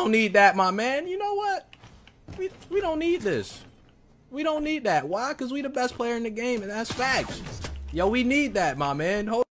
don't need that, my man. You know what? We we don't need this. We don't need that. Why? Because we the best player in the game, and that's facts. Yo, we need that, my man. Hold